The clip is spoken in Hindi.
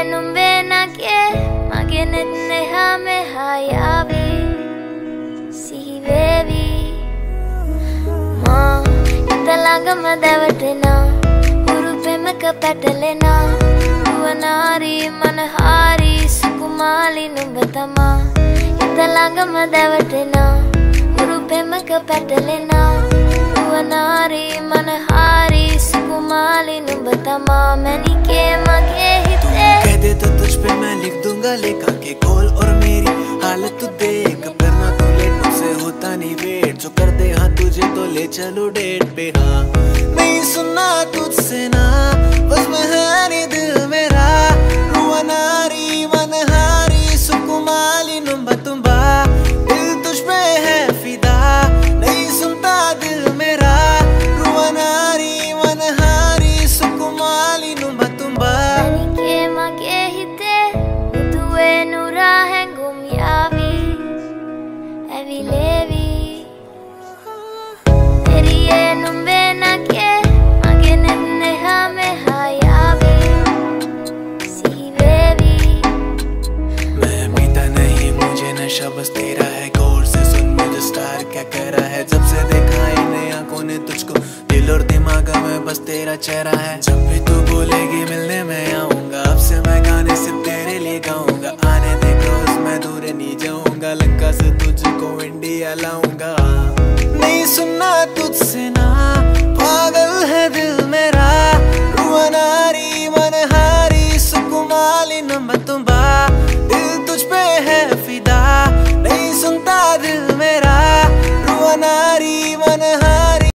පෙනුම් වෙනගේ මගෙනෙත් නෙහා මෙහා යාවී සිහිවේවී. මා එතළඟම දැවටෙනා උරු පෙමක පැටලෙනා. වනාරී මනහාරී සුකුමාලි නුඹ තමා. එතළඟම දැවටෙනා උරු පෙමක පැටලෙනා. වනාරී මනහාරී සුකුමාලි නුඹ තමා. මැනිකේම लिख का के कॉल और मेरी हालत तू देख। पर ना तू लेट मुझसे होता नहीं वेट। जो कर दे हाँ तुझे तो ले चलो डेट पे। हाँ नहीं सुनना तुझसे ना। हमेशा बस तेरा है गौर से सुन मुझे स्टार क्या कह रहा है? जब से देखा है इन आँखों ने तुझको, दिल और दिमाग में बस तेरा चेहरा है। जब भी तू बोलेगी, मिलने में आऊँगा। अब से मैं गाने से तेरे लिए गाऊँगा। आने दे रोज मैं दूर नहीं जाऊँगा। लंका से तुझको इंडिया लाऊँगा। नहीं सुनना तुझसे ना। पागल है दिल मेरा। रुअनारी मनहारी सुकुमाली नंबर तुम्बा दिल तुझ पे है फिदा।